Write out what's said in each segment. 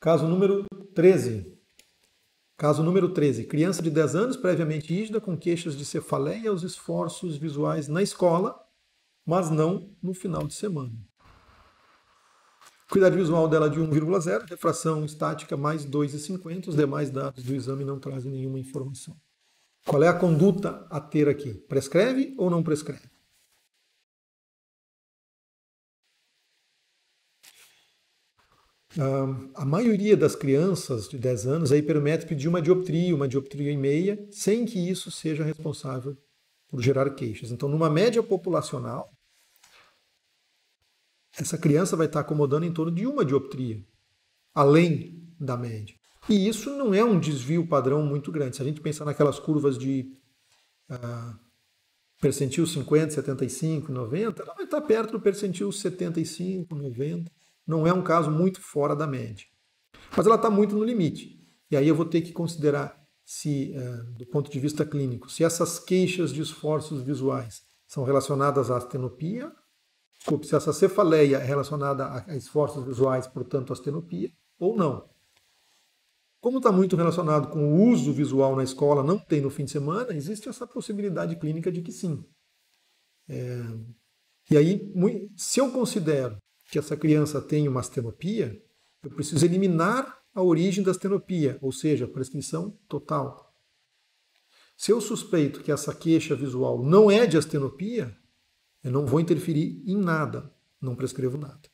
Caso número 13. Caso número 13. Criança de 10 anos, previamente rígida, com queixas de cefaleia aos esforços visuais na escola, mas não no final de semana. Cuidado visual dela de 1,0, refração estática mais 2,50. Os demais dados do exame não trazem nenhuma informação. Qual é a conduta a ter aqui? Prescreve ou não prescreve? A maioria das crianças de 10 anos, a hiperométrica de uma dioptria, uma dioptria e meia, sem que isso seja responsável por gerar queixas. Então, numa média populacional, essa criança vai estar acomodando em torno de uma dioptria, além da média. E isso não é um desvio padrão muito grande. Se a gente pensar naquelas curvas de uh, percentil 50, 75, 90, ela vai estar perto do percentil 75, 90 não é um caso muito fora da média. Mas ela está muito no limite. E aí eu vou ter que considerar se, eh, do ponto de vista clínico, se essas queixas de esforços visuais são relacionadas à astenopia, desculpe, se essa cefaleia é relacionada a esforços visuais, portanto, astenopia, ou não. Como está muito relacionado com o uso visual na escola, não tem no fim de semana, existe essa possibilidade clínica de que sim. É... E aí, se eu considero que essa criança tem uma astenopia, eu preciso eliminar a origem da astenopia, ou seja, a prescrição total. Se eu suspeito que essa queixa visual não é de astenopia, eu não vou interferir em nada, não prescrevo nada.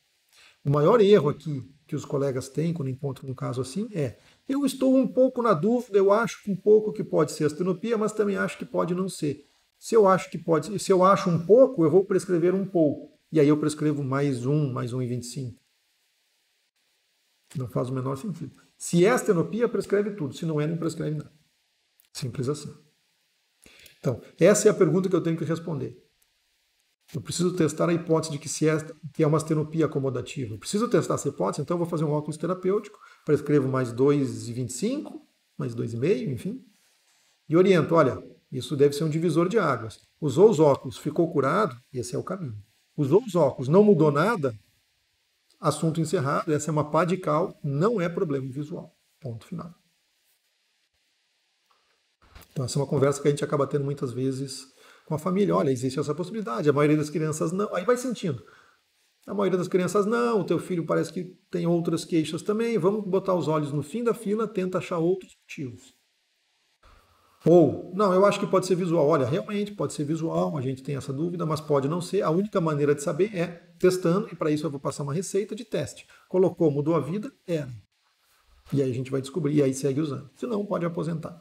O maior erro aqui que os colegas têm quando encontram um caso assim é: eu estou um pouco na dúvida, eu acho um pouco que pode ser astenopia, mas também acho que pode não ser. Se eu acho que pode, se eu acho um pouco, eu vou prescrever um pouco e aí eu prescrevo mais um, mais um e 25. Não faz o menor sentido. Se é astenopia, prescreve tudo. Se não é, não prescreve nada. Simples assim. Então, essa é a pergunta que eu tenho que responder. Eu preciso testar a hipótese de que, se é, que é uma astenopia acomodativa. Eu preciso testar essa hipótese, então eu vou fazer um óculos terapêutico, prescrevo mais 2,25, mais 2,5, enfim, e oriento, olha, isso deve ser um divisor de águas. Usou os óculos, ficou curado, esse é o caminho. Usou os óculos, não mudou nada, assunto encerrado, essa é uma pá de cal, não é problema visual. Ponto final. Então, essa é uma conversa que a gente acaba tendo muitas vezes com a família. Olha, existe essa possibilidade, a maioria das crianças não. Aí vai sentindo. A maioria das crianças não, o teu filho parece que tem outras queixas também. Vamos botar os olhos no fim da fila, tenta achar outros motivos. Ou, não, eu acho que pode ser visual. Olha, realmente pode ser visual, a gente tem essa dúvida, mas pode não ser. A única maneira de saber é testando, e para isso eu vou passar uma receita de teste. Colocou, mudou a vida? Era. E aí a gente vai descobrir, e aí segue usando. Se não, pode aposentar.